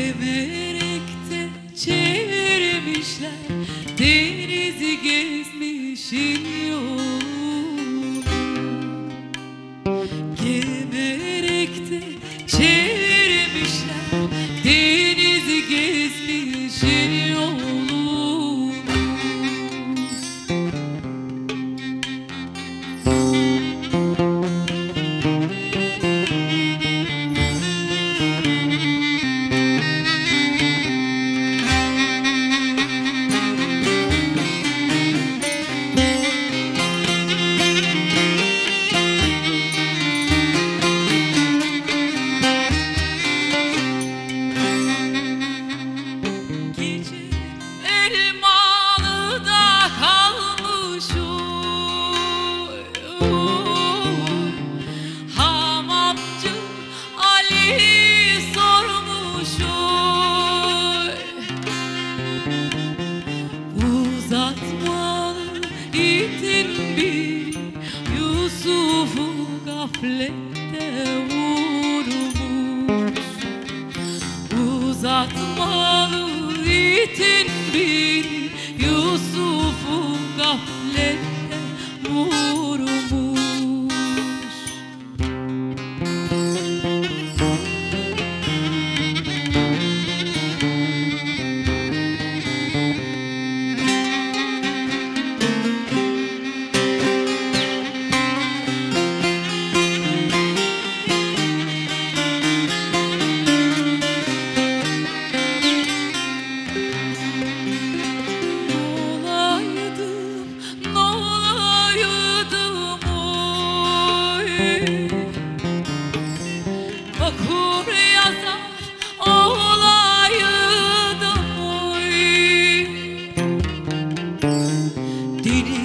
Semerek çevirmişler. Denizi gezmişim yok gaflette vurmuş Uzatmalı itin bir ফিরে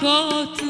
katı